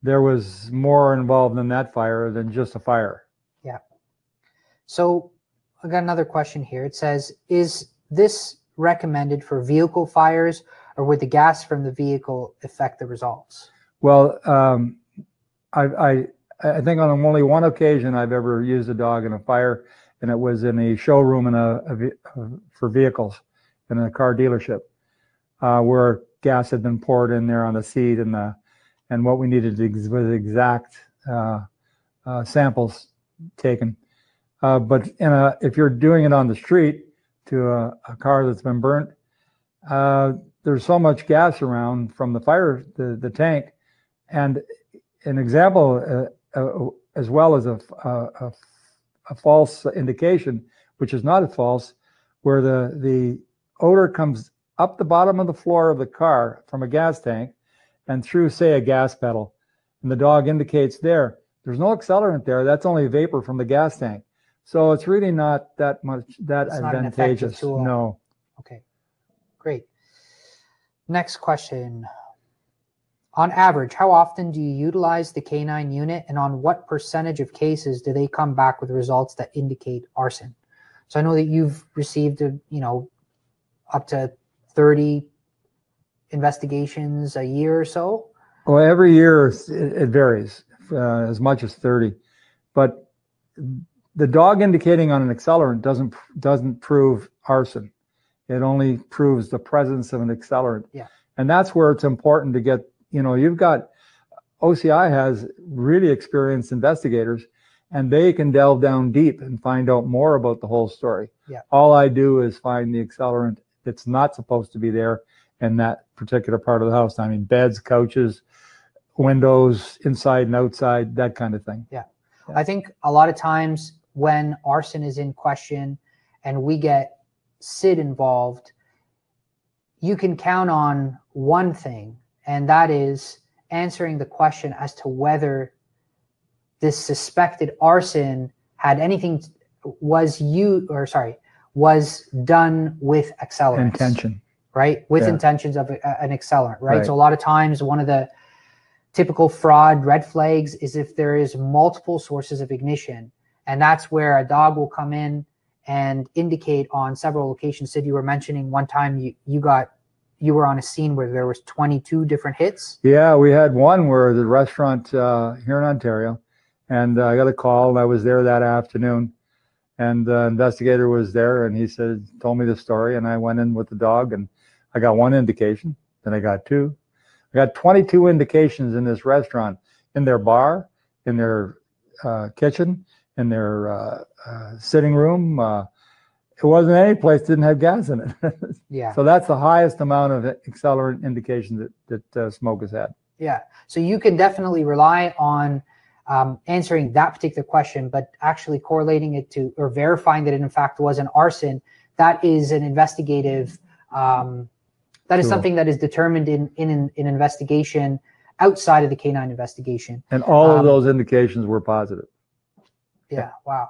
there was more involved in that fire than just a fire. Yeah. So I got another question here. It says, is this recommended for vehicle fires or would the gas from the vehicle affect the results? Well, um, I, I, I think on only one occasion I've ever used a dog in a fire, and it was in a showroom in a, a, a for vehicles in a car dealership, uh, where gas had been poured in there on the seat and the and what we needed was exact uh, uh, samples taken. Uh, but a, if you're doing it on the street to a, a car that's been burnt, uh, there's so much gas around from the fire, the, the tank. And an example, uh, uh, as well as a, a, a, false indication, which is not a false, where the, the odor comes up the bottom of the floor of the car from a gas tank and through, say, a gas pedal. And the dog indicates there, there's no accelerant there. That's only vapor from the gas tank. So it's really not that much that it's advantageous. No. Okay, great. Next question. On average, how often do you utilize the canine unit and on what percentage of cases do they come back with results that indicate arson? So I know that you've received, a, you know, up to 30 investigations a year or so? Well, every year it, it varies, uh, as much as 30. But the dog indicating on an accelerant doesn't doesn't prove arson. It only proves the presence of an accelerant. Yeah. And that's where it's important to get, you know, you've got OCI has really experienced investigators and they can delve down deep and find out more about the whole story. Yeah. All I do is find the accelerant that's not supposed to be there in that particular part of the house. I mean, beds, couches, windows, inside and outside, that kind of thing. Yeah. yeah. I think a lot of times when arson is in question and we get Sid involved, you can count on one thing, and that is answering the question as to whether this suspected arson had anything was you or sorry was done with accelerants intention right? With yeah. intentions of a, an accelerant, right? right? So a lot of times, one of the typical fraud red flags is if there is multiple sources of ignition, and that's where a dog will come in and indicate on several locations. Sid, you were mentioning one time you you got you were on a scene where there was 22 different hits. Yeah, we had one where the restaurant uh, here in Ontario, and uh, I got a call, and I was there that afternoon and the investigator was there and he said told me the story and i went in with the dog and I got one indication, then I got two. I got 22 indications in this restaurant, in their bar, in their uh, kitchen, in their uh, uh, sitting room. Uh, it wasn't any place didn't have gas in it. yeah. So that's the highest amount of accelerant indication that that uh, smoke has had. Yeah. So you can definitely rely on um, answering that particular question, but actually correlating it to or verifying that it in fact was an arson. That is an investigative um, that is something that is determined in, in an in investigation outside of the canine investigation. And all um, of those indications were positive. Yeah, wow.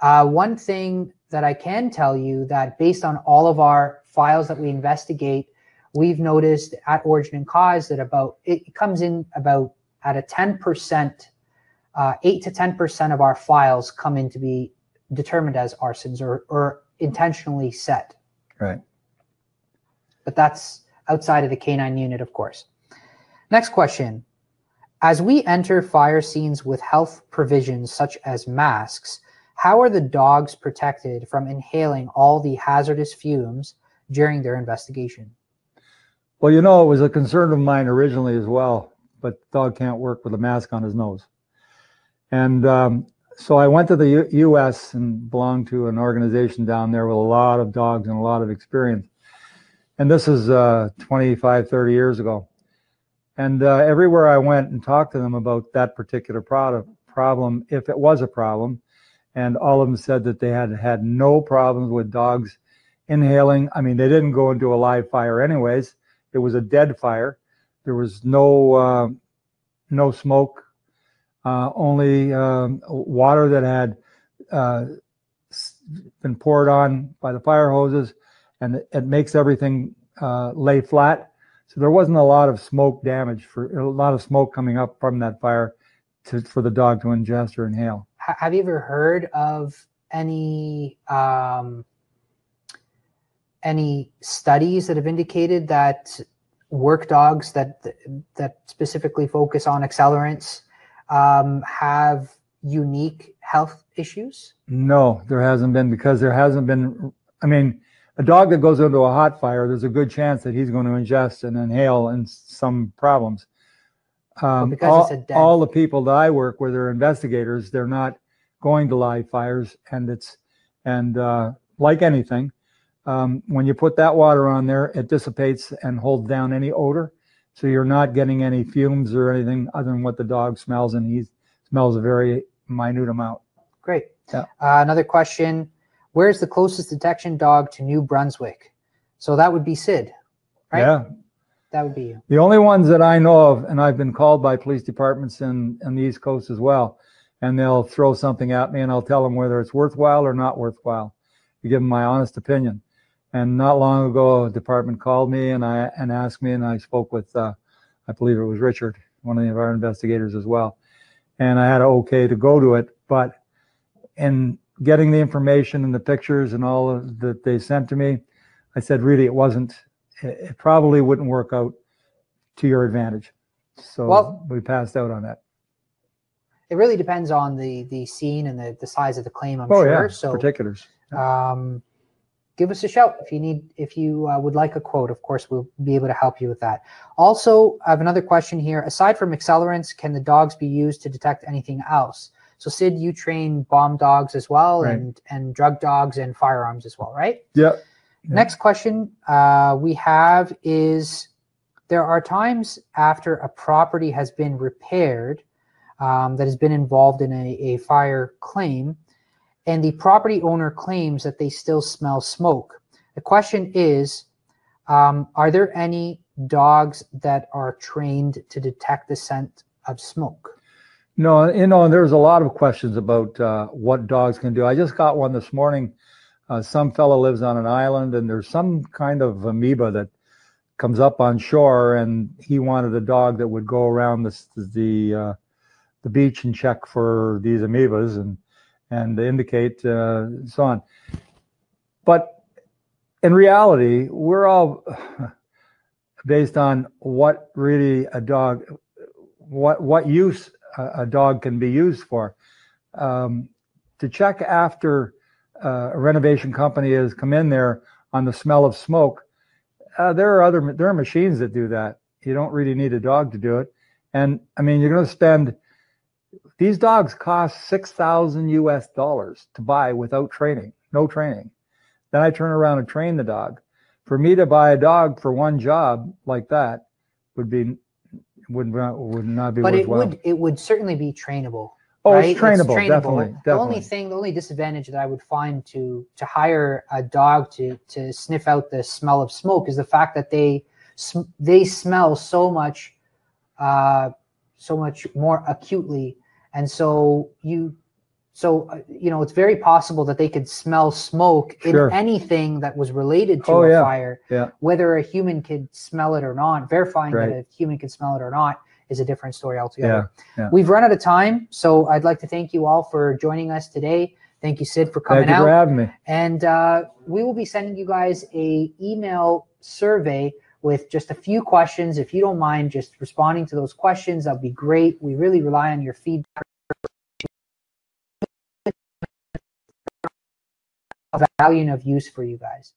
Uh, one thing that I can tell you that based on all of our files that we investigate, we've noticed at origin and cause that about it comes in about at a 10%, uh, 8 to 10% of our files come in to be determined as arsons or, or intentionally set. Right. But that's outside of the canine unit, of course. Next question. As we enter fire scenes with health provisions such as masks, how are the dogs protected from inhaling all the hazardous fumes during their investigation? Well, you know, it was a concern of mine originally as well, but dog can't work with a mask on his nose. And um, so I went to the U- U.S. and belonged to an organization down there with a lot of dogs and a lot of experience. And this is uh, 25, 30 years ago. And uh, everywhere I went and talked to them about that particular product problem, if it was a problem, and all of them said that they had had no problems with dogs inhaling. I mean, they didn't go into a live fire anyways. It was a dead fire. There was no uh, no smoke, uh, only um, water that had uh, been poured on by the fire hoses, and it, makes everything uh, lay flat. So there wasn't a lot of smoke damage for a lot of smoke coming up from that fire to, for the dog to ingest or inhale. Have you ever heard of any um, any studies that have indicated that work dogs that that specifically focus on accelerants um, have unique health issues? No, there hasn't been because there hasn't been. I mean, a dog that goes into a hot fire, there's a good chance that he's going to ingest and inhale and some problems. Um, all, all the people that I work with are investigators. They're not going to live fires, and it's and uh, like anything, um, when you put that water on there, it dissipates and holds down any odor. So you're not getting any fumes or anything other than what the dog smells, and he smells a very minute amount. Great. Yeah. Uh, another question: Where's the closest detection dog to New Brunswick? So that would be Sid, right? Yeah. That would be you. The only ones that I know of, and I've been called by police departments in, in the East Coast as well, and they'll throw something at me, and I'll tell them whether it's worthwhile or not worthwhile. To give them my honest opinion. And not long ago, a department called me and I and asked me, and I spoke with, uh, I believe it was Richard, one of our investigators as well, and I had an okay to go to it. But in getting the information and the pictures and all of that they sent to me, I said, really, it wasn't. It probably wouldn't work out to your advantage. So well, we passed out on that. It really depends on the the scene and the, the size of the claim. I'm oh, sure. Yeah, so particulars. Um, give us a shout if you need if you uh, would like a quote of course we'll be able to help you with that also i have another question here aside from accelerants can the dogs be used to detect anything else so sid you train bomb dogs as well right. and and drug dogs and firearms as well right yeah, next question uh, we have is there are times after a property has been repaired um, that has been involved in a, a fire claim and the property owner claims that they still smell smoke. The question is, um, are there any dogs that are trained to detect the scent of smoke? No, you know, and there's a lot of questions about uh, what dogs can do. I just got one this morning. Uh, some fellow lives on an island, and there's some kind of amoeba that comes up on shore, and he wanted a dog that would go around the the uh, the beach and check for these amoebas. And and indicate uh, so on. But in reality, we're all based on what really a dog, what what use a, dog can be used for. Um, to check after uh, a renovation company has come in there on the smell of smoke, uh, there are other there are machines that do that. You don't really need a dog to do it. And I mean, you're going to spend these dogs cost 6,000 US dollars to buy without training, no training. Then I turn around and train the dog. For me to buy a dog for one job like that would be would not would not be but worthwhile. it would it would certainly be trainable. Oh, right? it's, trainable, it's trainable, definitely, definitely. The only thing, the only disadvantage that I would find to to hire a dog to to sniff out the smell of smoke is the fact that they they smell so much, uh, so much more acutely and so you so uh, you know it's very possible that they could smell smoke sure. in anything that was related to oh, a yeah. fire yeah. whether a human could smell it or not verifying right. that a human could smell it or not is a different story altogether yeah. we've run out of time so i'd like to thank you all for joining us today thank you sid for coming thank you out for having me and uh, we will be sending you guys a email survey with just a few questions. If you don't mind just responding to those questions, that'd be great. We really rely on your feedback. A value and of use for you guys.